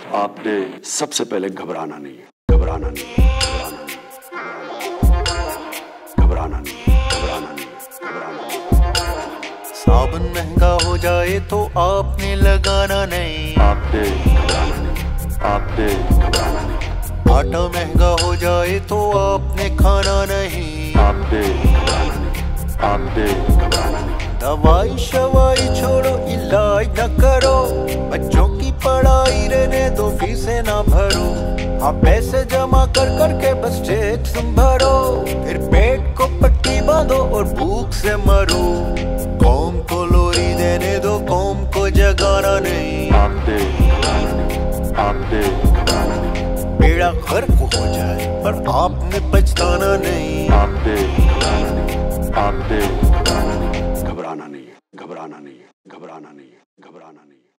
आपने सबसे पहले घबराना नहीं है। घबराना नहीं घबराना नहीं घबराना नहीं घबराना नहीं साबुन महँगा हो जाए तो आपने लगाना नहीं। आपने घबराना नहीं आपने घबराना नहीं आटा महँगा हो जाए तो आपने खाना नहीं। आपने घबराना नहीं आपने घबराना नहीं दवाई शवाई छोड़ो इलाज न दो फीसे ना भरो। आप पैसे जमा कर करके बस जेट संभरो। फिर पेट को पट्टी बांधो और भूख से मरो। कौम को लोरी देने दो कौम को जगाना नहीं। बेड़ा गर्क हो जाए पर आपने पछताना नहीं। घबराना नहीं है घबराना नहीं है घबराना नहीं है घबराना नहीं है।